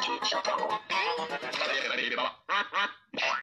Class teacher.